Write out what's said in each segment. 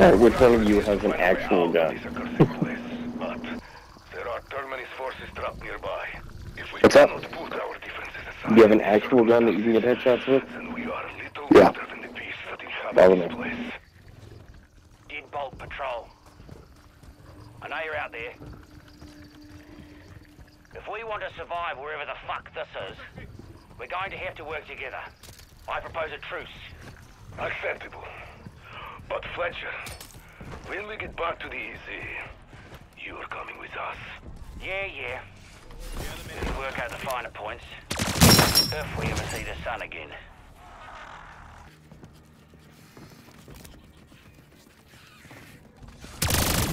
Alright, which one of you has an actual gun? This accursed place, but there are Terminus forces trapped nearby. If we What's up? put our defenses Do you have an actual gun that you can get headshots with? then we are little Yeah. better than the beasts that Follow inhabit this me. place. Deadbolt Patrol. I know you're out there. If we want to survive wherever the fuck this is, we're going to have to work together. I propose a truce. Acceptable. But Fletcher, when we get back to the EZ, you are coming with us. Yeah, yeah. We'll work out the finer points. If we ever see the sun again.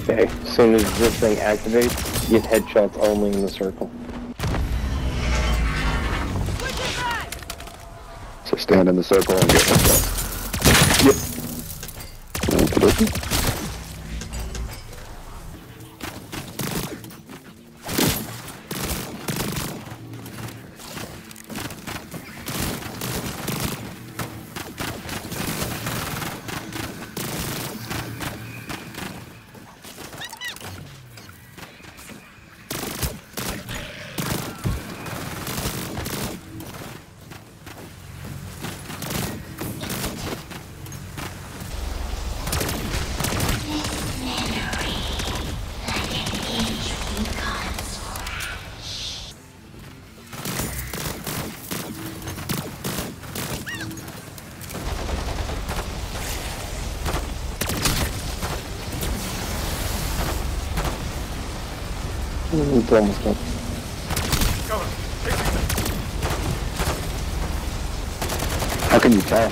Okay, as soon as this thing activates, get headshots only in the circle. So stand in the circle and get headshot looking. Okey-dokey. It's almost done. How can you tell?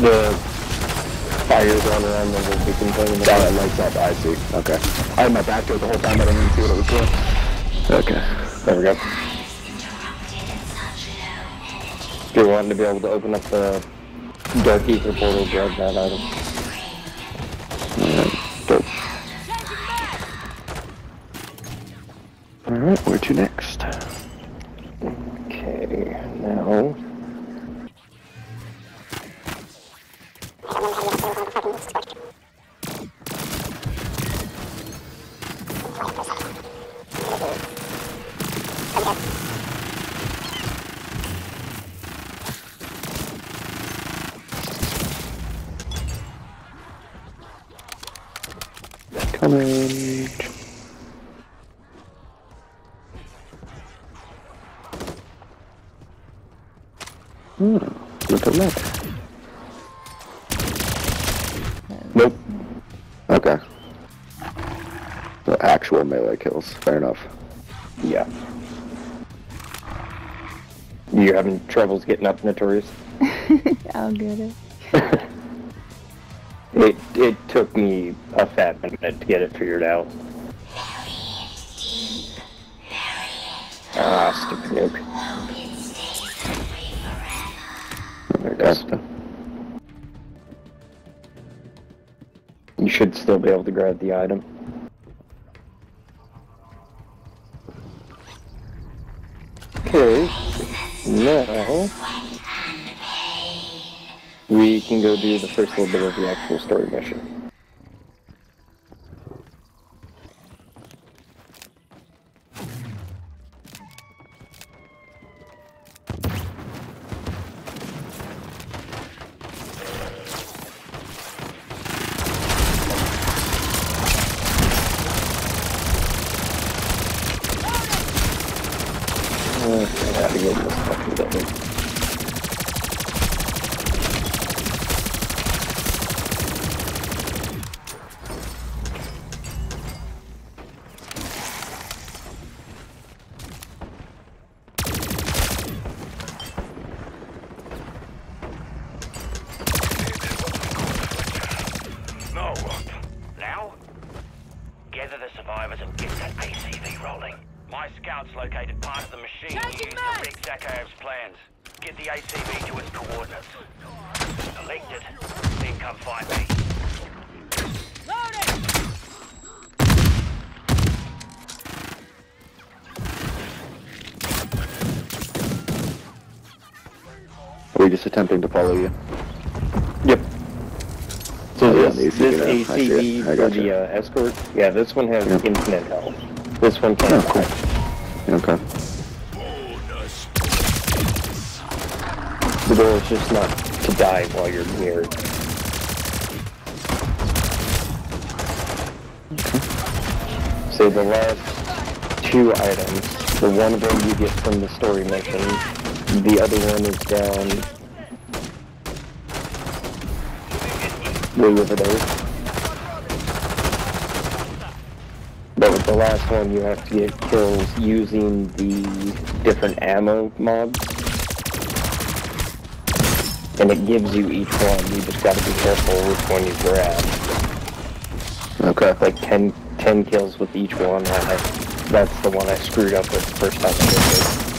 The fires on around the whole beacon thing. in the Oh, back. it lights up. I see. Okay. I had my back to it the whole time. But I didn't even see what it was doing. Okay. There we go. If you're wanting to be able to open up the Dark Aether portal, grab that item. Alright, where to next? Okay, now... Coming. Hmm. Look at. Nope. Okay. The actual melee kills. Fair enough. Yeah. You having troubles getting up, Notorious? I'll get it. It it took me a fat minute to get it figured out. Ah, stupid nuke. You should still be able to grab the item. Okay, now we can go do the first little bit of the actual story mission. Okay, I gotta get in this fucking building. Now what? Now? Gather the survivors and get that ACV rolling. My scouts located part of the machine Changing used mags! to wreck Zakhaev's plans. Get the ACV to its coordinates. Select it, then come find me. Loading! We're just attempting to follow you. Yep. So Oh, this, ACV this now. I see it. ACV for gotcha. the uh, escort, yeah, this one has Yep. infinite health. This one can't. Oh, cool. Okay. The goal is just not to die while you're near it. So the last two items, the one of them you get from the story mission, the other one is down over there. But with the last one, you have to get kills using the different ammo mods. And it gives you each one. You just gotta be careful which one you grab. Okay. Like 10, 10 kills with each one. I, that's the one I screwed up with the first time I did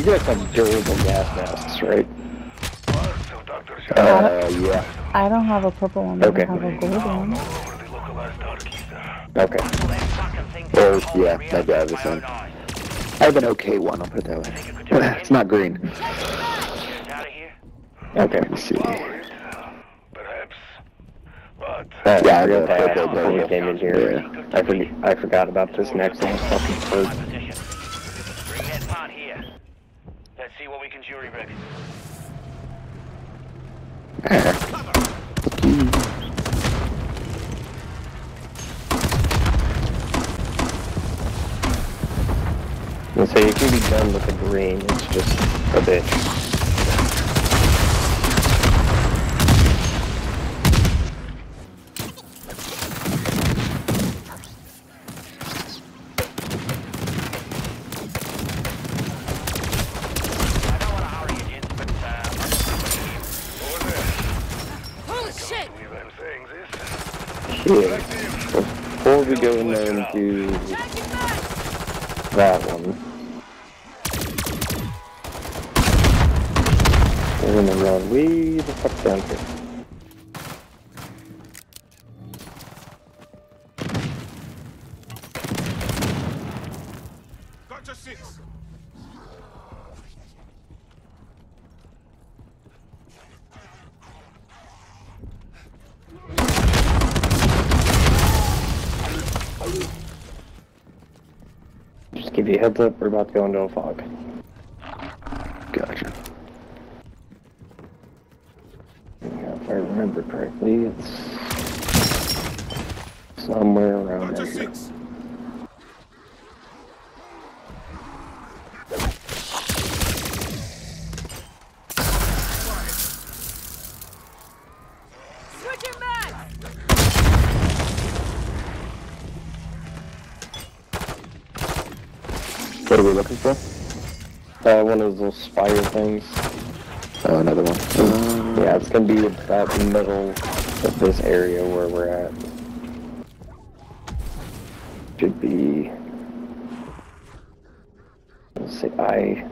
You guys have durable gas masks, right? Parts of Dr. Zhang Uh, yeah. I don't have a purple one, but Okay. I have a gold one. all over the localized Darkies. Okay. That fucking thing Well, took a yeah, whole that guy area was my saying. own eyes. I have an okay one, I'll put it that way. it's not green. Get us out of here. Okay. Let's see. Perhaps. But Uh, Yeah, I I got to ask purple before we gold. in. Yeah. I, forg I forgot about this next one. Fucking My bird. position. Bring that part here. Can jury rig. And so you can be done with the green. It's just a bitch. I don't want to hurry you, gents, but uh, over there. Holy shit! Yeah. Before we go in there and do that one. We're gonna run way the fuck down here. Heads up, we're about to go into a fog. Gotcha. Yeah, if I remember correctly, it's somewhere around there. Switching back! What are we looking for? Uh, one of those little spire things. Oh, another one. Uh, Yeah, it's gonna be about the middle of this area where we're at. Should be Let's say I.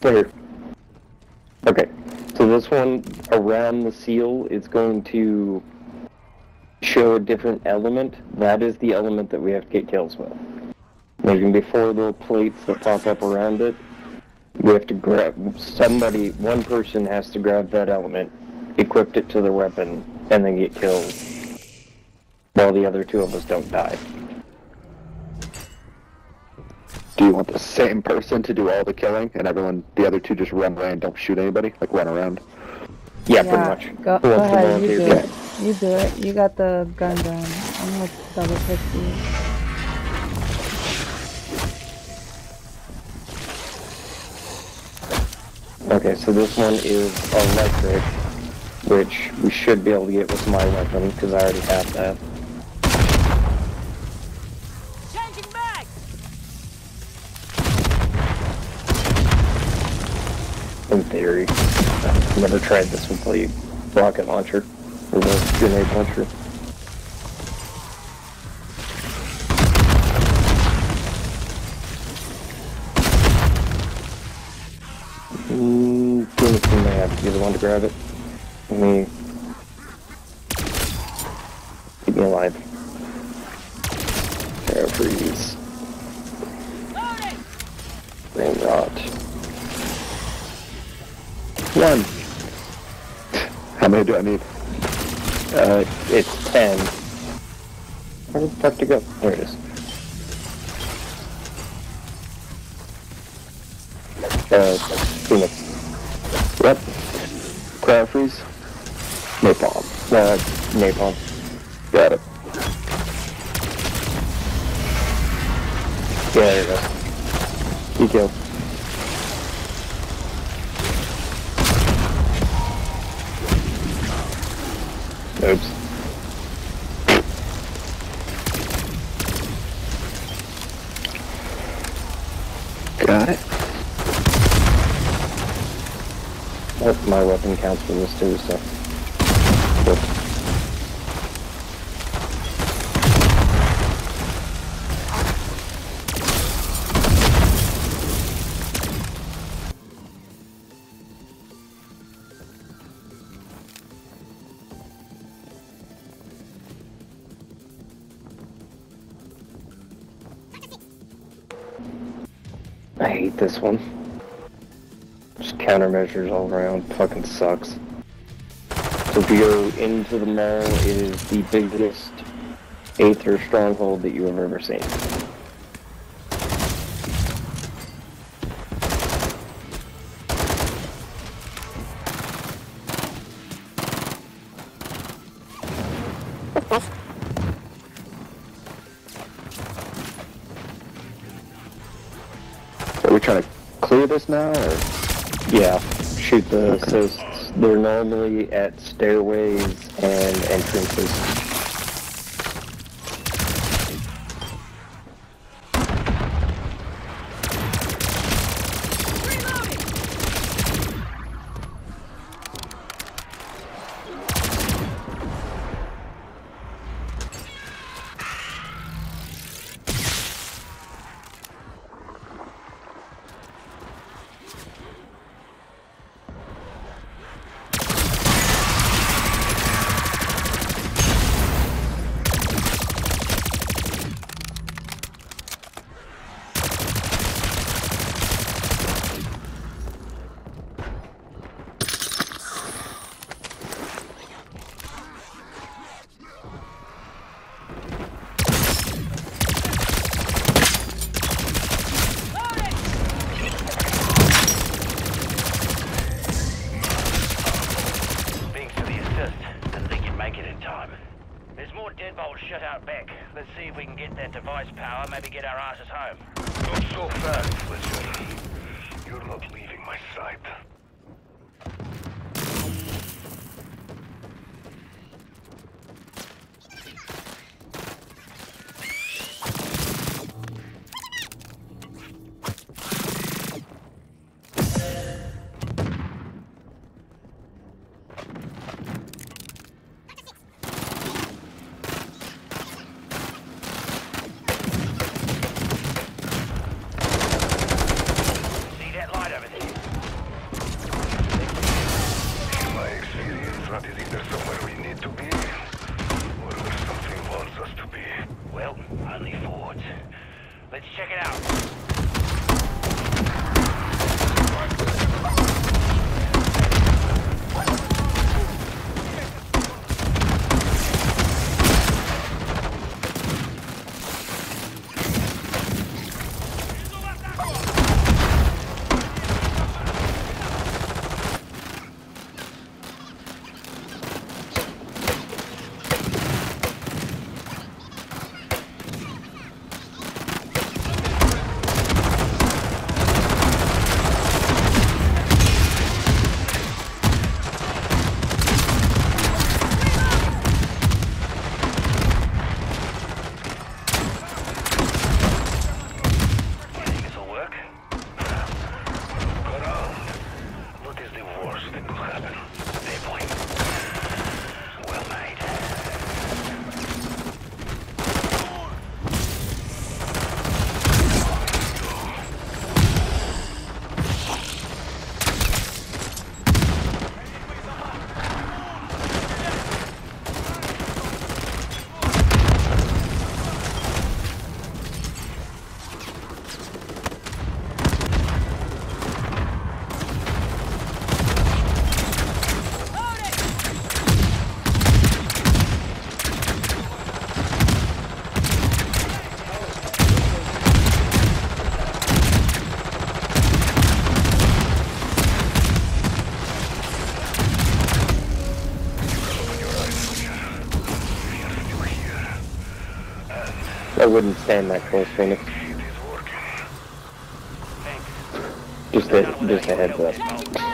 There. Okay. So this one around the seal is going to show a different element. That is the element that we have to get kills with. There's gonna be four little plates that pop up around it. We have to grab somebody. One person has to grab that element, equip it to their weapon, and then get killed. While the other two of us don't die. Do you want the same person to do all the killing and everyone, the other two just run away and don't shoot anybody? Like run around? Yeah, yeah, pretty much. go, Who go wants ahead, you do volunteer? it. You do it. You got the gun down. I'm gonna double check you. Okay, so this one is electric, which we should be able to get with my weapon, because I already have that. Changing mag. In theory. I've never tried this with the rocket launcher, or the grenade launcher. Grab it. Let me... Keep me alive. Air freeze. Rain rot. One. How many do I need? Uh, it's 10. Where the fuck to go? There it is. Uh, Phoenix. Yep. Freeze. Napalm. Uh, napalm. Got it. Yeah, there you go. You kill. Oops. Got it. Oh, my weapon counts for this too, so. Whoops. I hate this one. Countermeasures all around. Fucking sucks. So if you go into the mall, it is the biggest Aether stronghold that you have ever seen. Shoot the assists. They're normally at stairways and entrances. I wouldn't stand that close, Phoenix. Just a, just a heads up.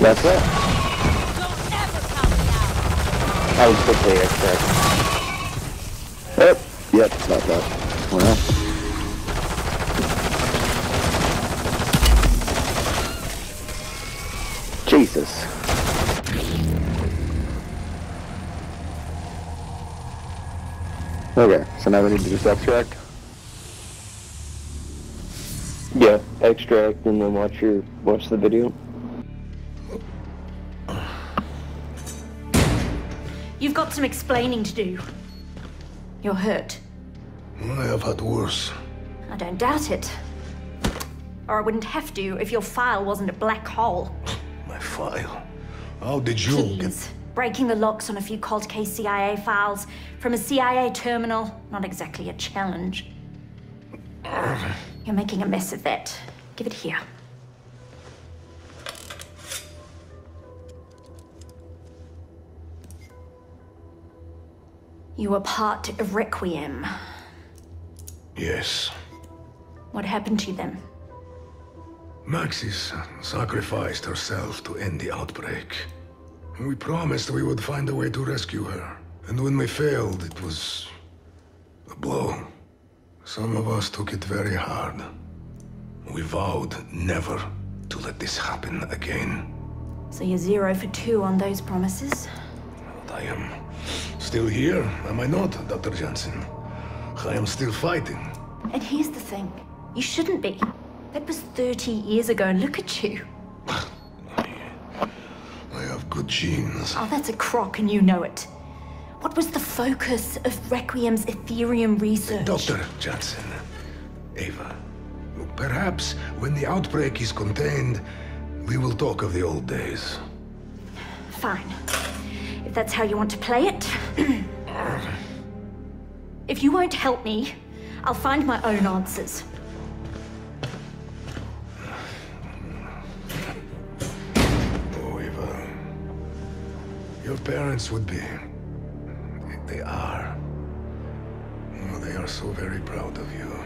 That's it. Don't ever count me out! I was quickly extract. Yep. Oh, yep. Not that. Well. Jesus. Okay, so now we need to just extract. Yeah, extract and then watch your watch the video. You've got some explaining to do. You're hurt. I have had worse. I don't doubt it. Or I wouldn't have to if your file wasn't a black hole. My file. How did you get... Please. Breaking the locks on a few cold case CIA files from a CIA terminal, not exactly a challenge. You're making a mess of that. Give it here. You were part of Requiem. Yes. What happened to them? Maxis sacrificed herself to end the outbreak. We promised we would find a way to rescue her. And when we failed, it was a blow. Some of us took it very hard. We vowed never to let this happen again. So you're zero for two on those promises? I am still here, am I not, Dr. Jansen? I am still fighting. And here's the thing you shouldn't be. That was 30 years ago, and look at you. I have good genes. Oh, that's a crock, and you know it. What was the focus of Requiem's Aetherium research? Dr. Johnson, Ava, perhaps when the outbreak is contained, we will talk of the old days. Fine. If that's how you want to play it. Uh, if you won't help me, I'll find my own answers. Oh, uh, Eva. Your parents would be. They are. They are so very proud of you.